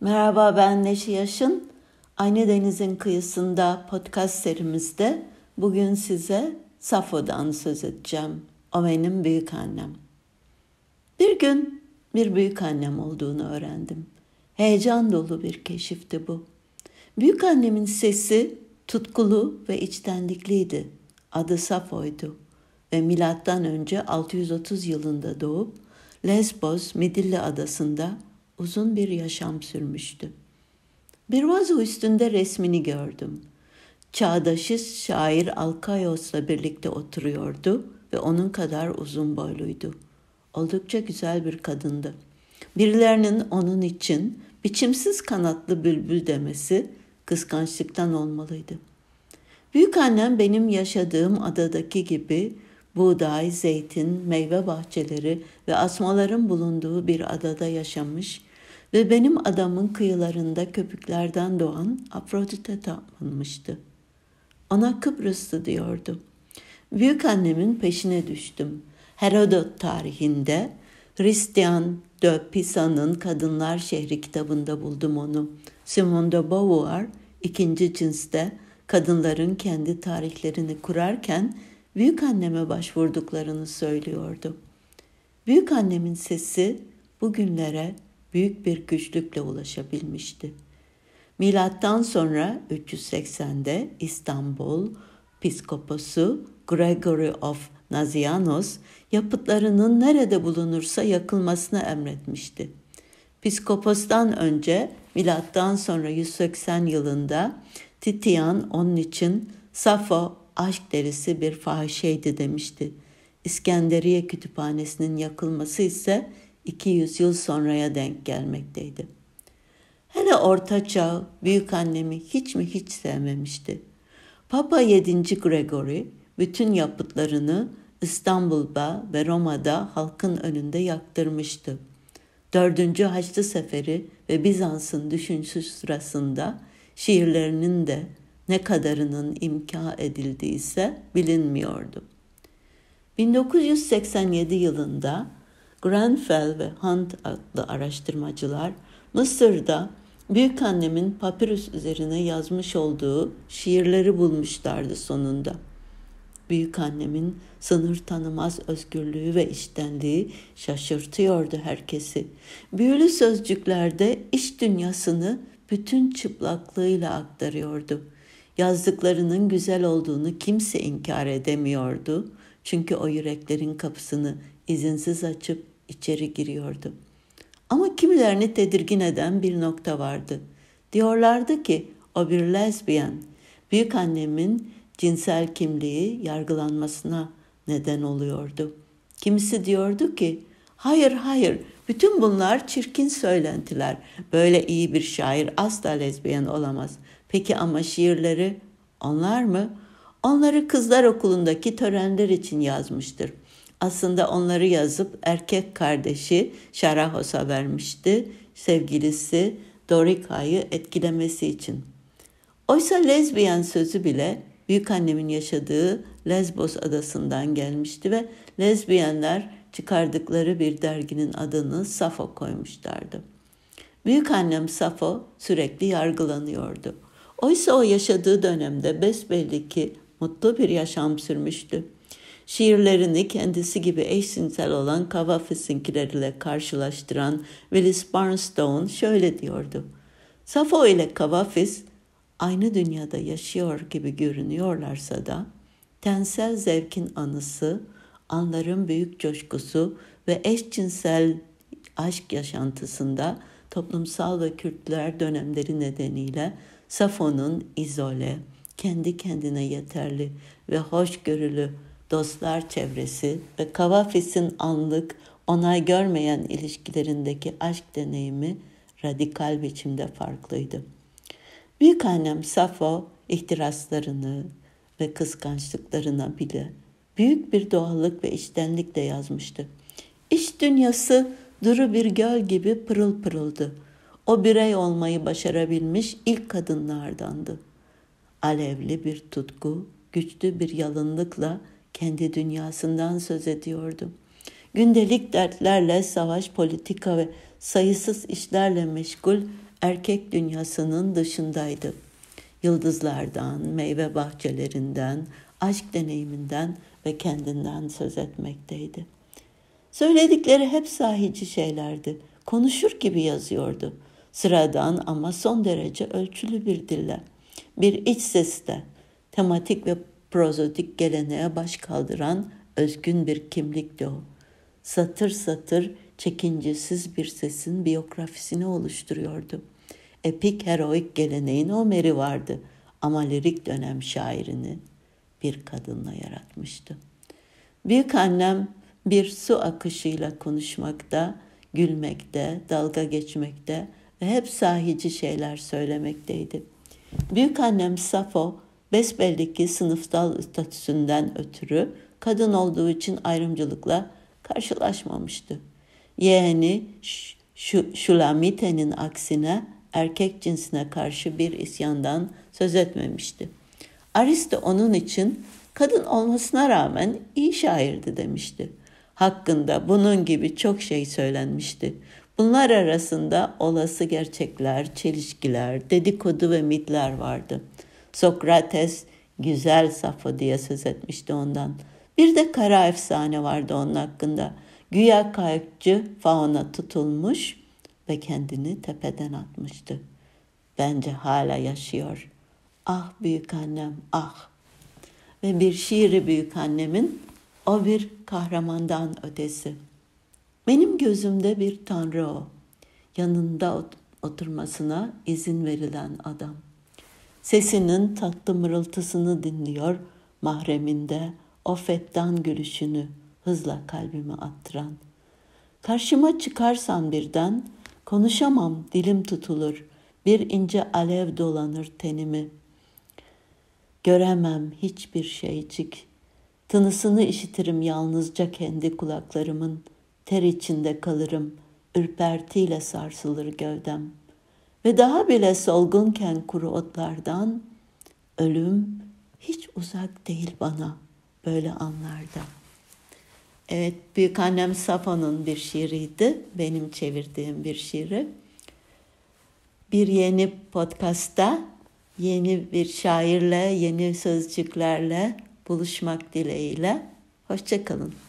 Merhaba ben Neşe Yaşın. Aynı Deniz'in kıyısında podcast serimizde bugün size Safo'dan söz edeceğim. O benim büyük annem. Bir gün bir büyük annem olduğunu öğrendim. Heyecan dolu bir keşifti bu. Büyük annemin sesi tutkulu ve içtenlikliydi. Adı Safo'ydu ve milattan önce 630 yılında doğup Lesbos Midilli adasında uzun bir yaşam sürmüştü. Bir vazo üstünde resmini gördüm. Çağdaşı şair Alkayos'la birlikte oturuyordu ve onun kadar uzun boyluydu. Oldukça güzel bir kadındı. Birilerinin onun için biçimsiz kanatlı bülbül demesi kıskançlıktan olmalıydı. Büyük annem benim yaşadığım adadaki gibi buğday, zeytin, meyve bahçeleri ve asmaların bulunduğu bir adada yaşamış ve benim adamın kıyılarında köpüklerden doğan Afrodite tapınmıştı. Ona Kıbrıslı diyordu. Büyük annemin peşine düştüm. Herodot tarihinde Hristiyan de Pisa'nın Kadınlar Şehri kitabında buldum onu. Simone de Beauvoir ikinci cinste kadınların kendi tarihlerini kurarken büyük anneme başvurduklarını söylüyordu. Büyük annemin sesi bugünlere büyük bir güçlükle ulaşabilmişti. Milattan sonra 380'de İstanbul Piskoposu Gregory of Nazianos yapıtlarının nerede bulunursa yakılmasını emretmişti. Piskopos'tan önce milattan sonra 180 yılında Titian onun için Safo aşk derisi bir fahişeydi demişti. İskenderiye kütüphanesinin yakılması ise 200 yıl sonraya denk gelmekteydi. Hele Orta Çağ büyük annemi hiç mi hiç sevmemişti. Papa 7. Gregory bütün yapıtlarını İstanbul'da ve Roma'da halkın önünde yaktırmıştı. Dördüncü Haçlı Seferi ve Bizans'ın düşünsüz sırasında şiirlerinin de ne kadarının imka edildiyse bilinmiyordu. 1987 yılında Grenfell ve Hunt adlı araştırmacılar Mısır'da büyük annemin papirüs üzerine yazmış olduğu şiirleri bulmuşlardı sonunda. Büyük annemin sınır tanımaz özgürlüğü ve iştenliği şaşırtıyordu herkesi. Büyülü sözcüklerde iş dünyasını bütün çıplaklığıyla aktarıyordu. Yazdıklarının güzel olduğunu kimse inkar edemiyordu. Çünkü o yüreklerin kapısını izinsiz açıp içeri giriyordu. Ama kimilerini tedirgin eden bir nokta vardı. Diyorlardı ki o bir lezbiyen. Büyük annemin cinsel kimliği yargılanmasına neden oluyordu. Kimisi diyordu ki hayır hayır bütün bunlar çirkin söylentiler. Böyle iyi bir şair asla lezbiyen olamaz. Peki ama şiirleri onlar mı? Onları kızlar okulundaki törenler için yazmıştır. Aslında onları yazıp erkek kardeşi Şarahos'a vermişti. Sevgilisi Dorika'yı etkilemesi için. Oysa lezbiyen sözü bile büyük annemin yaşadığı Lesbos adasından gelmişti ve lezbiyenler çıkardıkları bir derginin adını Safo koymuşlardı. Büyük annem Safo sürekli yargılanıyordu. Oysa o yaşadığı dönemde besbelli ki mutlu bir yaşam sürmüştü. Şiirlerini kendisi gibi eşcinsel olan Kavafis'inkileriyle karşılaştıran Willis Barnstone şöyle diyordu. Safo ile Kavafis aynı dünyada yaşıyor gibi görünüyorlarsa da tensel zevkin anısı, anların büyük coşkusu ve eşcinsel aşk yaşantısında toplumsal ve kültürel dönemleri nedeniyle Safo'nun izole, kendi kendine yeterli ve hoşgörülü dostlar çevresi ve Kavafis'in anlık onay görmeyen ilişkilerindeki aşk deneyimi radikal biçimde farklıydı. Büyük annem Safo ihtiraslarını ve kıskançlıklarına bile büyük bir doğallık ve içtenlikle yazmıştı. İş dünyası duru bir göl gibi pırıl pırıldı. O birey olmayı başarabilmiş ilk kadınlardandı. Alevli bir tutku, güçlü bir yalınlıkla kendi dünyasından söz ediyordu. Gündelik dertlerle, savaş, politika ve sayısız işlerle meşgul, erkek dünyasının dışındaydı. Yıldızlardan, meyve bahçelerinden, aşk deneyiminden ve kendinden söz etmekteydi. Söyledikleri hep sahici şeylerdi. Konuşur gibi yazıyordu. Sıradan ama son derece ölçülü bir dille. Bir iç seste, tematik ve prozodik geleneğe baş kaldıran özgün bir kimlikti o. Satır satır çekincesiz bir sesin biyografisini oluşturuyordu. Epik heroik geleneğin Homer'i vardı ama lirik dönem şairini bir kadınla yaratmıştı. Büyük annem bir su akışıyla konuşmakta, gülmekte, dalga geçmekte ve hep sahici şeyler söylemekteydi. Büyük annem Safo besbelli ki sınıfsal statüsünden ötürü kadın olduğu için ayrımcılıkla karşılaşmamıştı. Yeğeni Şulamite'nin aksine erkek cinsine karşı bir isyandan söz etmemişti. Aristo onun için kadın olmasına rağmen iyi şairdi demişti. Hakkında bunun gibi çok şey söylenmişti. Bunlar arasında olası gerçekler, çelişkiler, dedikodu ve mitler vardı. Sokrates güzel Safo diye söz etmişti ondan. Bir de kara efsane vardı onun hakkında. Güya kayıkçı fauna tutulmuş ve kendini tepeden atmıştı. Bence hala yaşıyor. Ah büyük annem ah. Ve bir şiiri büyük annemin o bir kahramandan ötesi. Benim gözümde bir tanrı o. Yanında oturmasına izin verilen adam. Sesinin tatlı mırıltısını dinliyor mahreminde o fettan gülüşünü hızla kalbime attıran. Karşıma çıkarsan birden konuşamam dilim tutulur bir ince alev dolanır tenimi. Göremem hiçbir şeycik. Tınısını işitirim yalnızca kendi kulaklarımın. Ter içinde kalırım, ürpertiyle sarsılır gövdem. Ve daha bile solgunken kuru otlardan, ölüm hiç uzak değil bana böyle anlarda. Evet, büyük annem Safo'nun bir şiiriydi. Benim çevirdiğim bir şiiri. Bir yeni podcast'ta yeni bir şairle, yeni sözcüklerle buluşmak dileğiyle. Hoşçakalın.